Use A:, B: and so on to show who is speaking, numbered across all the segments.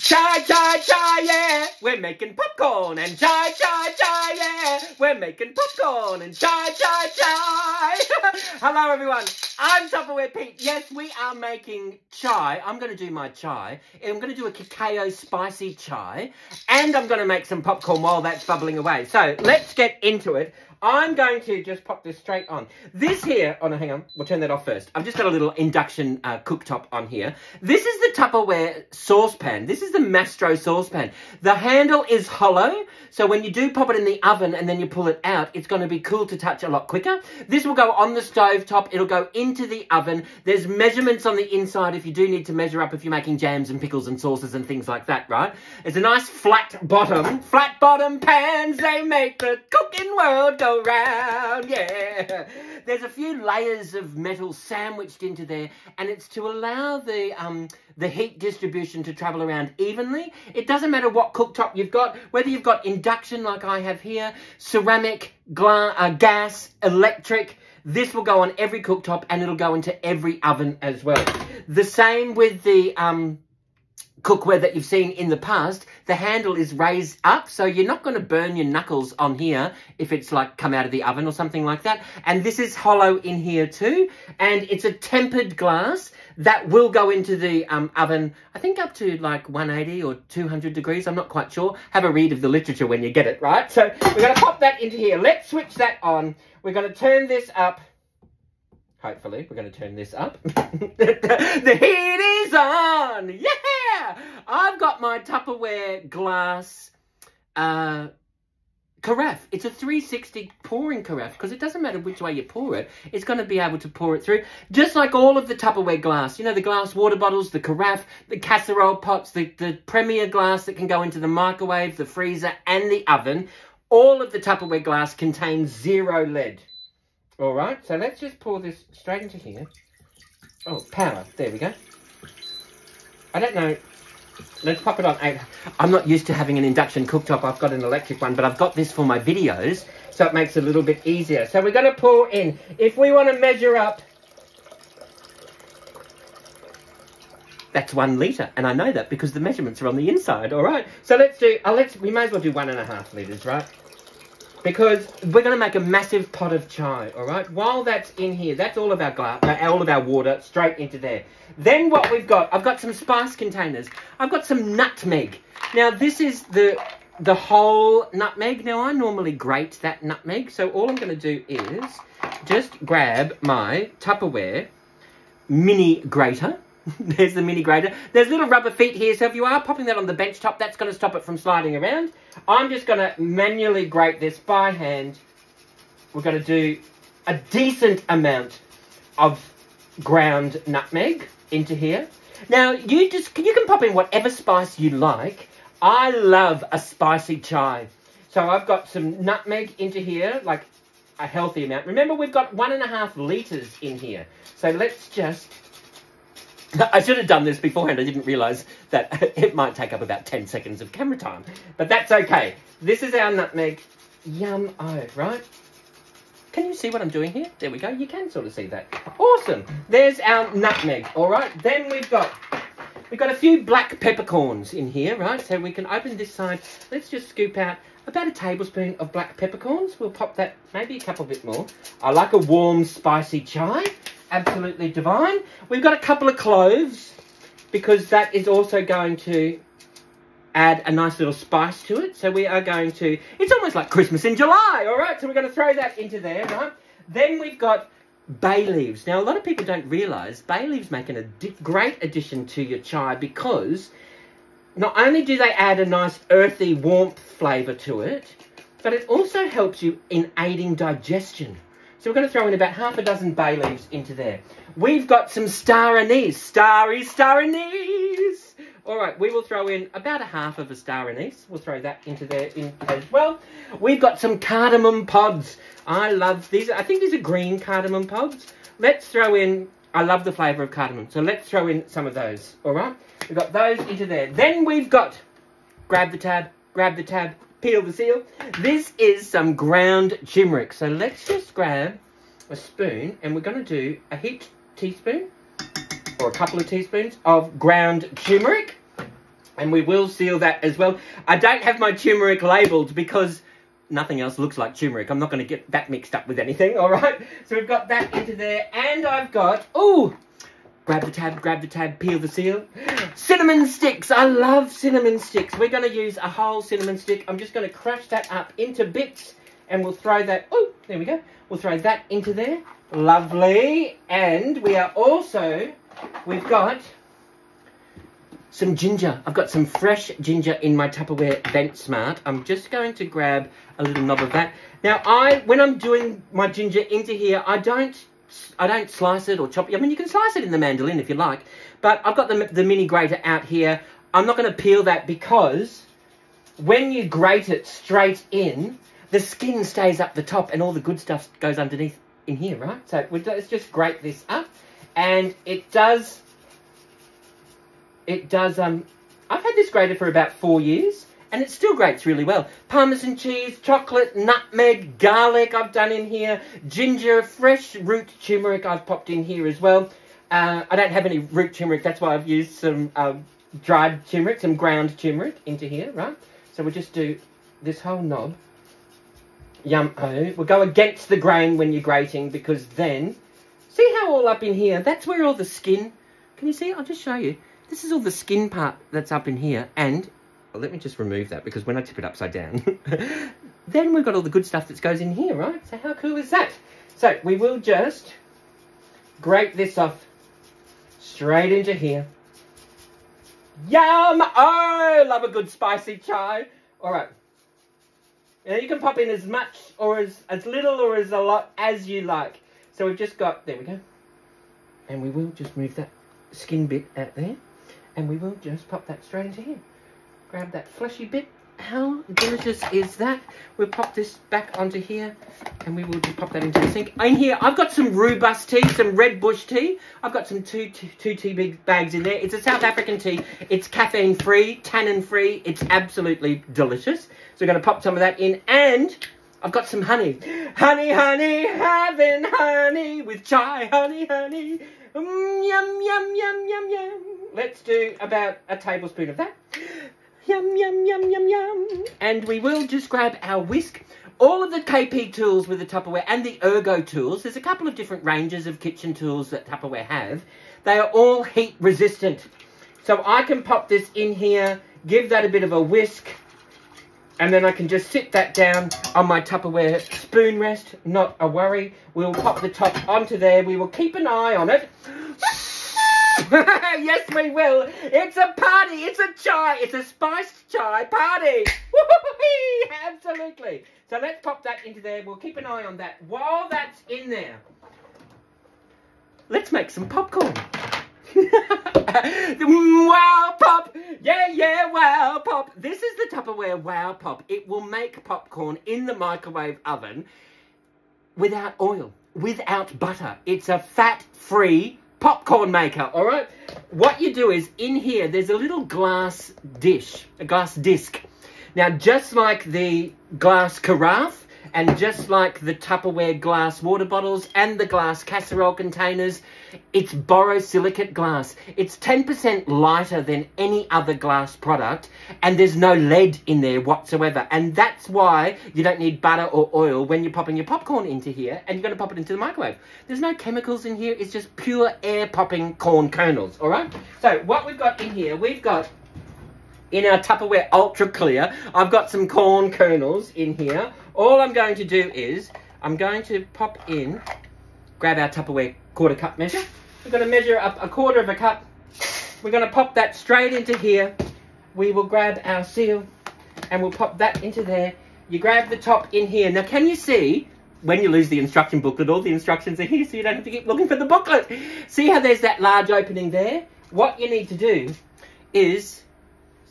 A: Chai, chai, chai, yeah, we're making popcorn. And chai, chai, chai, yeah, we're making popcorn. And chai, chai, chai. Hello, everyone. I'm Tupperware Pete. Yes, we are making chai. I'm going to do my chai. I'm going to do a cacao spicy chai. And I'm going to make some popcorn while that's bubbling away. So let's get into it. I'm going to just pop this straight on. This here, oh no, hang on, we'll turn that off first. I've just got a little induction uh, cooktop on here. This is the Tupperware saucepan. This is the Mastro saucepan. The handle is hollow, so when you do pop it in the oven and then you pull it out, it's going to be cool to touch a lot quicker. This will go on the stove top. It'll go into the oven. There's measurements on the inside if you do need to measure up if you're making jams and pickles and sauces and things like that, right? It's a nice flat bottom. Flat bottom pans, they make the cooking world go yeah. There's a few layers of metal sandwiched into there, and it's to allow the um the heat distribution to travel around evenly. It doesn't matter what cooktop you've got, whether you've got induction like I have here, ceramic, uh, gas, electric. This will go on every cooktop, and it'll go into every oven as well. The same with the um cookware that you've seen in the past, the handle is raised up, so you're not going to burn your knuckles on here if it's like come out of the oven or something like that. And this is hollow in here too, and it's a tempered glass that will go into the um, oven, I think up to like 180 or 200 degrees, I'm not quite sure. Have a read of the literature when you get it, right? So we're going to pop that into here. Let's switch that on. We're going to turn this up hopefully. We're going to turn this up. the heat is on! Yeah! I've got my Tupperware glass uh, carafe. It's a 360 pouring carafe because it doesn't matter which way you pour it. It's going to be able to pour it through. Just like all of the Tupperware glass. You know, the glass water bottles, the carafe, the casserole pots, the, the PremiaGlass that can go into the microwave, the freezer and the oven. All of the Tupperware glass contains zero lead. All right, so let's just pour this straight into here. Oh, power. There we go. I don't know. Let's pop it on. I'm not used to having an induction cooktop. I've got an electric one, but I've got this for my videos, so it makes it a little bit easier. So we're going to pour in. If we want to measure up, that's one litre, and I know that because the measurements are on the inside, all right? So let's do, uh, let's, we may as well do one and a half litres, right? Because we're going to make a massive pot of chai, all right? While that's in here, that's all of our glass, uh, all of our water straight into there. Then what we've got, I've got some spice containers. I've got some nutmeg. Now, this is the the whole nutmeg. Now, I normally grate that nutmeg, so all I'm going to do is just grab my Tupperware mini grater, There's the mini grater. There's little rubber feet here, so if you are popping that on the bench top, that's going to stop it from sliding around. I'm just going to manually grate this by hand. We're going to do a decent amount of ground nutmeg into here. Now, you just you can pop in whatever spice you like. I love a spicy chai. So I've got some nutmeg into here, like a healthy amount. Remember, we've got one and a half litres in here. So let's just I should have done this beforehand. I didn't realise that it might take up about 10 seconds of camera time. But that's okay. This is our nutmeg. Yum oh, right? Can you see what I'm doing here? There we go. You can sort of see that. Awesome. There's our nutmeg, all right? Then we've got we've got a few black peppercorns in here, right? So we can open this side. Let's just scoop out about a tablespoon of black peppercorns. We'll pop that maybe a couple bit more. I like a warm, spicy chai absolutely divine. We've got a couple of cloves because that is also going to add a nice little spice to it. So we are going to, it's almost like Christmas in July, all right? So we're going to throw that into there, right? Then we've got bay leaves. Now, a lot of people don't realise bay leaves make a great addition to your chai because not only do they add a nice earthy warmth flavour to it, but it also helps you in aiding digestion. So we're going to throw in about half a dozen bay leaves into there. We've got some star anise. Starry, star anise. All right, we will throw in about a half of a star anise. We'll throw that into there in as well. We've got some cardamom pods. I love these. I think these are green cardamom pods. Let's throw in, I love the flavour of cardamom. So let's throw in some of those. All right, we've got those into there. Then we've got, grab the tab, grab the tab, peel the seal. This is some ground turmeric. So let's just grab a spoon and we're going to do a heaped teaspoon or a couple of teaspoons of ground turmeric. And we will seal that as well. I don't have my turmeric labelled because nothing else looks like turmeric. I'm not going to get that mixed up with anything, all right? So we've got that into there. And I've got, oh, grab the tab, grab the tab, peel the seal. Cinnamon sticks. I love cinnamon sticks. We're going to use a whole cinnamon stick. I'm just going to crush that up into bits and we'll throw that, oh, there we go. We'll throw that into there. Lovely. And we are also, we've got some ginger. I've got some fresh ginger in my Tupperware Vent Smart. I'm just going to grab a little knob of that. Now, I when I'm doing my ginger into here, I don't I don't slice it or chop it. I mean, you can slice it in the mandolin if you like, but I've got the, the mini grater out here. I'm not going to peel that because when you grate it straight in, the skin stays up the top and all the good stuff goes underneath in here, right? So let's just grate this up. And it does, it does, um, I've had this grater for about four years and it still grates really well. Parmesan cheese, chocolate, nutmeg, garlic I've done in here, ginger, fresh root turmeric I've popped in here as well. Uh, I don't have any root turmeric, that's why I've used some uh, dried turmeric, some ground turmeric into here, right? So we'll just do this whole knob. Yum oh. We'll go against the grain when you're grating because then, see how all up in here, that's where all the skin, can you see? I'll just show you. This is all the skin part that's up in here and let me just remove that because when I tip it upside down, then we've got all the good stuff that goes in here, right? So how cool is that? So we will just grate this off straight into here. Yum! Oh, love a good spicy chai. All right. Now you can pop in as much or as, as little or as a lot as you like. So we've just got, there we go. And we will just move that skin bit out there. And we will just pop that straight into here grab that fleshy bit. How delicious is that? We'll pop this back onto here and we will just pop that into the sink. In here, I've got some rooibos tea, some red bush tea. I've got some two, tea bags in there. It's a South African tea. It's caffeine free, tannin free. It's absolutely delicious. So we're going to pop some of that in and I've got some honey. Honey, honey, having honey with chai. Honey, honey. Mm, yum, yum, yum, yum, yum. Let's do about a tablespoon of that. Yum, yum, yum, yum, yum. And we will just grab our whisk. All of the KP tools with the Tupperware and the Ergo tools, there's a couple of different ranges of kitchen tools that Tupperware have. They are all heat resistant. So I can pop this in here, give that a bit of a whisk, and then I can just sit that down on my Tupperware spoon rest, not a worry. We'll pop the top onto there. We will keep an eye on it. yes, we will. It's a party. It's a chai. It's a spiced chai party. Absolutely. So let's pop that into there. We'll keep an eye on that. While that's in there, let's make some popcorn. wow pop yeah yeah wow pop this is the tupperware wow pop it will make popcorn in the microwave oven without oil without butter it's a fat free popcorn maker, all right? What you do is, in here, there's a little glass dish, a glass disc. Now, just like the glass carafe, and just like the Tupperware glass water bottles and the glass casserole containers, it's borosilicate glass. It's 10% lighter than any other glass product, and there's no lead in there whatsoever. And that's why you don't need butter or oil when you're popping your popcorn into here, and you're going to pop it into the microwave. There's no chemicals in here. It's just pure air popping corn kernels, all right? So what we've got in here, we've got in our Tupperware Ultra Clear, I've got some corn kernels in here. All I'm going to do is, I'm going to pop in, grab our Tupperware quarter cup measure. We're going to measure up a quarter of a cup. We're going to pop that straight into here. We will grab our seal and we'll pop that into there. You grab the top in here. Now, can you see, when you lose the instruction booklet, all the instructions are here so you don't have to keep looking for the booklet. See how there's that large opening there? What you need to do is,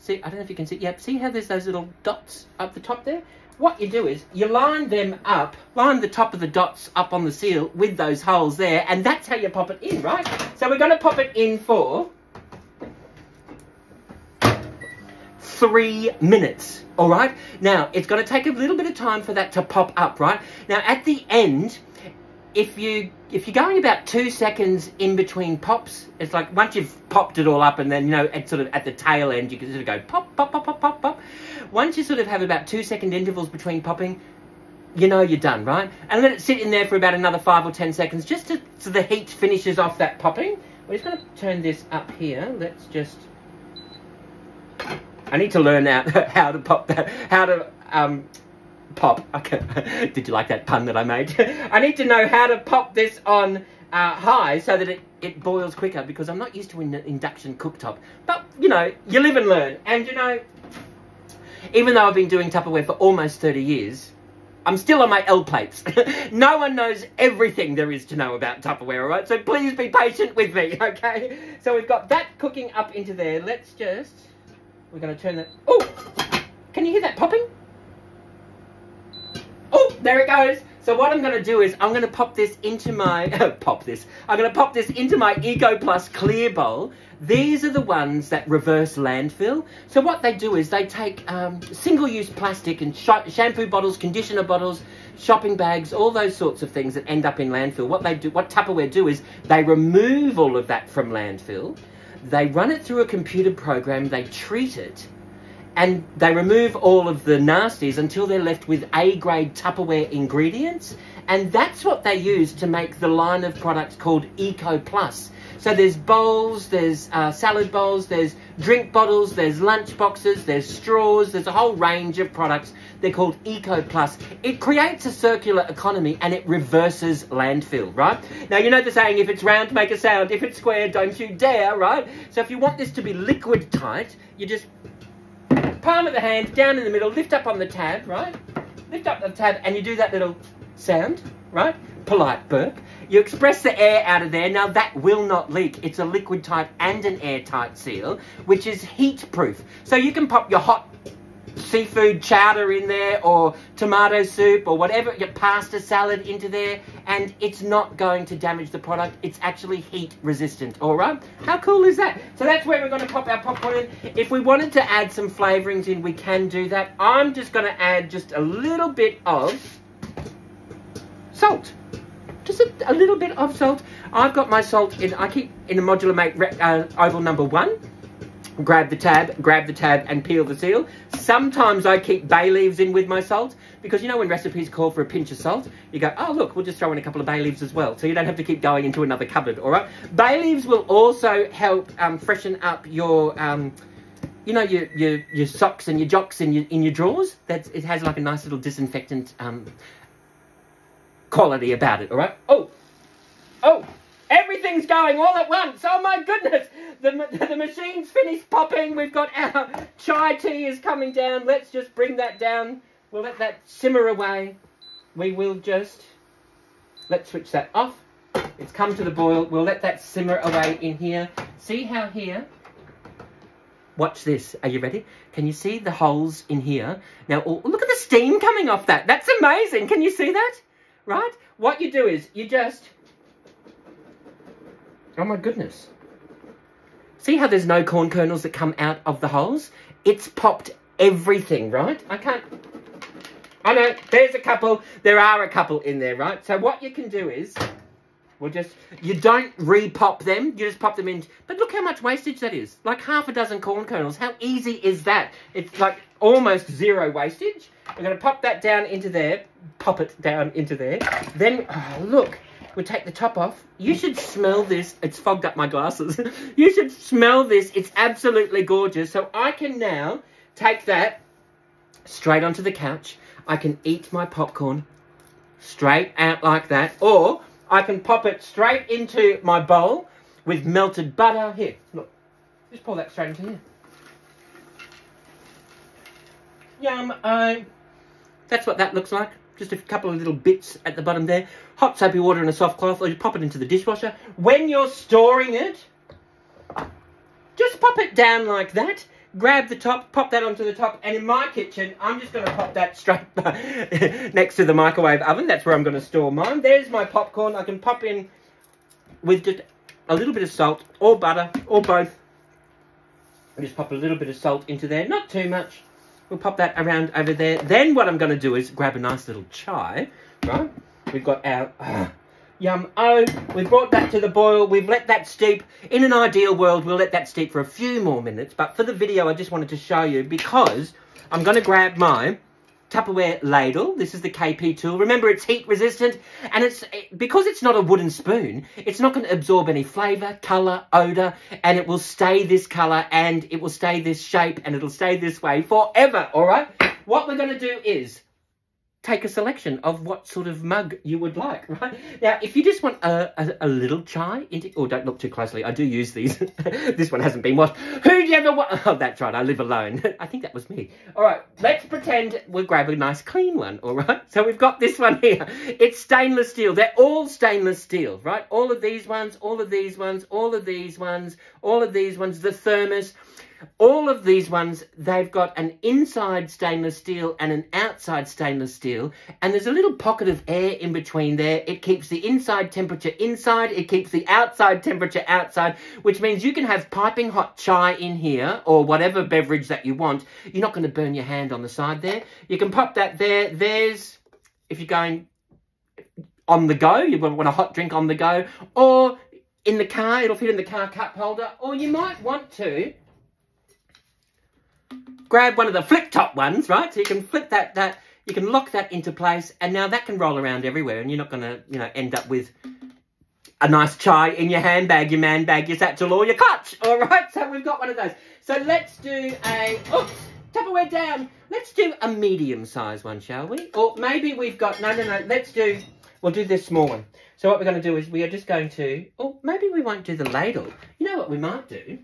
A: see, I don't know if you can see, yep, see how there's those little dots up the top there? what you do is you line them up, line the top of the dots up on the seal with those holes there, and that's how you pop it in, right? So we're going to pop it in for three minutes, all right? Now, it's going to take a little bit of time for that to pop up, right? Now, at the end, if you if you're going about two seconds in between pops, it's like once you've popped it all up, and then you know at sort of at the tail end, you can sort of go pop, pop, pop, pop, pop, pop. Once you sort of have about two second intervals between popping, you know you're done, right? And let it sit in there for about another five or ten seconds, just to, so the heat finishes off that popping. We're just going to turn this up here. Let's just. I need to learn out how to pop that, how to um, pop. Okay. Did you like that pun that I made? I need to know how to pop this on uh, high so that it, it boils quicker because I'm not used to an induction cooktop. But, you know, you live and learn. And, you know, even though I've been doing Tupperware for almost 30 years, I'm still on my L plates. no one knows everything there is to know about Tupperware, alright? So please be patient with me, okay? So we've got that cooking up into there. Let's just... We're going to turn that... Oh! Can you hear that popping? There it goes. So what I'm going to do is I'm going to pop this into my... pop this. I'm going to pop this into my Eco Plus clear bowl. These are the ones that reverse landfill. So what they do is they take um, single-use plastic and sh shampoo bottles, conditioner bottles, shopping bags, all those sorts of things that end up in landfill. What they do, what Tupperware do is they remove all of that from landfill. They run it through a computer program. They treat it and they remove all of the nasties until they're left with A-grade Tupperware ingredients. And that's what they use to make the line of products called Eco Plus. So there's bowls, there's uh, salad bowls, there's drink bottles, there's lunch boxes, there's straws, there's a whole range of products. They're called Eco Plus. It creates a circular economy and it reverses landfill, right? Now, you know the saying, if it's round, make a sound. If it's square, don't you dare, right? So if you want this to be liquid tight, you just palm of the hand, down in the middle, lift up on the tab, right? Lift up the tab and you do that little sound, right? Polite burp. You express the air out of there. Now that will not leak. It's a liquid type and an airtight seal, which is heat proof. So you can pop your hot seafood chowder in there or tomato soup or whatever, your pasta salad into there and it's not going to damage the product. It's actually heat resistant, all right? How cool is that? So that's where we're going to pop our popcorn in. If we wanted to add some flavorings in, we can do that. I'm just going to add just a little bit of salt. Just a, a little bit of salt. I've got my salt in, I keep in a modular mate uh, oval number one grab the tab, grab the tab and peel the seal. Sometimes I keep bay leaves in with my salt because you know when recipes call for a pinch of salt, you go, oh look, we'll just throw in a couple of bay leaves as well. So you don't have to keep going into another cupboard, all right? Bay leaves will also help um, freshen up your, um, you know, your, your, your socks and your jocks in your, in your drawers. That's, it has like a nice little disinfectant um, quality about it, all right? Oh, oh, everything's going all at once. Oh my goodness the, the machine's finished popping. We've got our chai tea is coming down. Let's just bring that down. We'll let that simmer away. We will just, let's switch that off. It's come to the boil. We'll let that simmer away in here. See how here, watch this. Are you ready? Can you see the holes in here? Now, oh, look at the steam coming off that. That's amazing. Can you see that? Right? What you do is you just, oh my goodness. See how there's no corn kernels that come out of the holes? It's popped everything, right? I can't... I know, there's a couple. There are a couple in there, right? So what you can do is, we'll just, you don't re-pop them. You just pop them in. But look how much wastage that is. Like half a dozen corn kernels. How easy is that? It's like almost zero wastage. We're going to pop that down into there. Pop it down into there. Then, oh, look we take the top off. You should smell this. It's fogged up my glasses. you should smell this. It's absolutely gorgeous. So I can now take that straight onto the couch. I can eat my popcorn straight out like that. Or I can pop it straight into my bowl with melted butter. Here, look. Just pour that straight into here. Yum. Uh, that's what that looks like just a couple of little bits at the bottom there. Hot soapy water and a soft cloth, or you pop it into the dishwasher. When you're storing it, just pop it down like that. Grab the top, pop that onto the top, and in my kitchen, I'm just going to pop that straight next to the microwave oven. That's where I'm going to store mine. There's my popcorn. I can pop in with just a little bit of salt, or butter, or both. I just pop a little bit of salt into there, not too much. We'll pop that around over there. Then what I'm going to do is grab a nice little chai, right? We've got our uh, Yum oh. We've brought that to the boil. We've let that steep. In an ideal world, we'll let that steep for a few more minutes. But for the video, I just wanted to show you because I'm going to grab my Tupperware ladle. This is the KP tool. Remember, it's heat resistant and it's because it's not a wooden spoon, it's not going to absorb any flavour, colour, odour, and it will stay this colour and it will stay this shape and it'll stay this way forever, all right? What we're going to do is take a selection of what sort of mug you would like, right? Now, if you just want a, a, a little chai, into, oh, don't look too closely. I do use these. this one hasn't been washed. Who do you ever want? Oh, that's right. I live alone. I think that was me. All right, let's pretend we'll grab a nice clean one, all right? So we've got this one here. It's stainless steel. They're all stainless steel, right? All of these ones, all of these ones, all of these ones, all of these ones, the thermos. All of these ones, they've got an inside stainless steel and an outside stainless steel. And there's a little pocket of air in between there. It keeps the inside temperature inside. It keeps the outside temperature outside, which means you can have piping hot chai in here or whatever beverage that you want. You're not going to burn your hand on the side there. You can pop that there. There's, if you're going on the go, you want a hot drink on the go, or in the car, it'll fit in the car cup holder, or you might want to grab one of the flip top ones, right? So you can flip that, that, you can lock that into place and now that can roll around everywhere and you're not going to, you know, end up with a nice chai in your handbag, your man bag, your satchel or your clutch. All right, so we've got one of those. So let's do a, oops, Tupperware down. Let's do a medium size one, shall we? Or maybe we've got, no, no, no, let's do, we'll do this small one. So what we're going to do is we are just going to, or maybe we won't do the ladle. You know what we might do?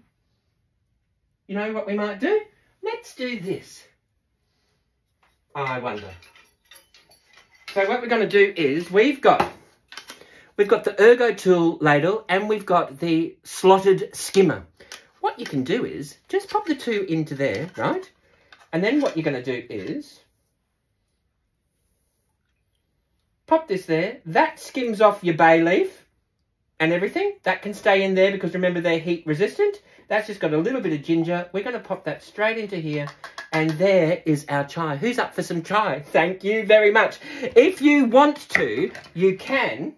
A: You know what we might do? Let's do this. I wonder. So what we're going to do is we've got we've got the Ergo tool ladle and we've got the slotted skimmer. What you can do is just pop the two into there, right? And then what you're going to do is pop this there. That skims off your bay leaf and everything. That can stay in there because remember they're heat resistant. That's just got a little bit of ginger. We're going to pop that straight into here. And there is our chai. Who's up for some chai? Thank you very much. If you want to, you can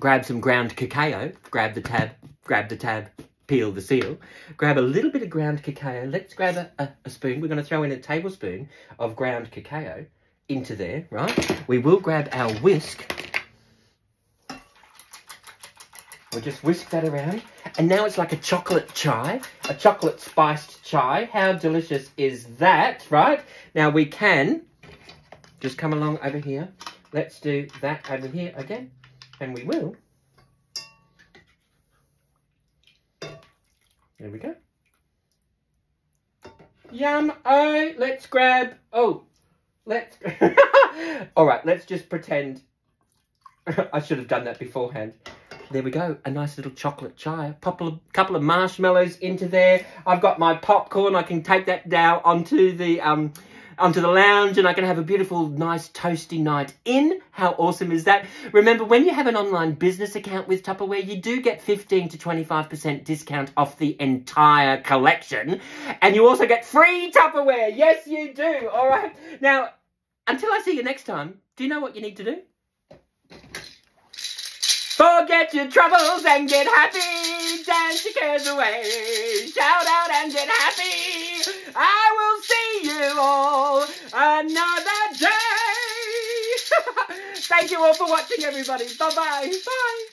A: grab some ground cacao. Grab the tab, grab the tab, peel the seal. Grab a little bit of ground cacao. Let's grab a, a, a spoon. We're going to throw in a tablespoon of ground cacao into there, right? We will grab our whisk. We'll just whisk that around. And now it's like a chocolate chai, a chocolate spiced chai. How delicious is that, right? Now we can just come along over here. Let's do that over here again. And we will. There we go. Yum. Oh, let's grab. Oh, let's. All right, let's just pretend. I should have done that beforehand there we go, a nice little chocolate chai. Pop a couple of, marshmallows into there. I've got my popcorn. I can take that down onto the um, onto the lounge and I can have a beautiful, nice, toasty night in. How awesome is that? Remember, when you have an online business account with Tupperware, you do get 15 to 25% discount off the entire collection. And you also get free Tupperware. Yes, you do. All right. Now, until I see you next time, do you know what you need to do? Forget your troubles and get happy. Dance your cares away. Shout out and get happy. I will see you all another day. Thank you all for watching, everybody. Bye-bye. Bye.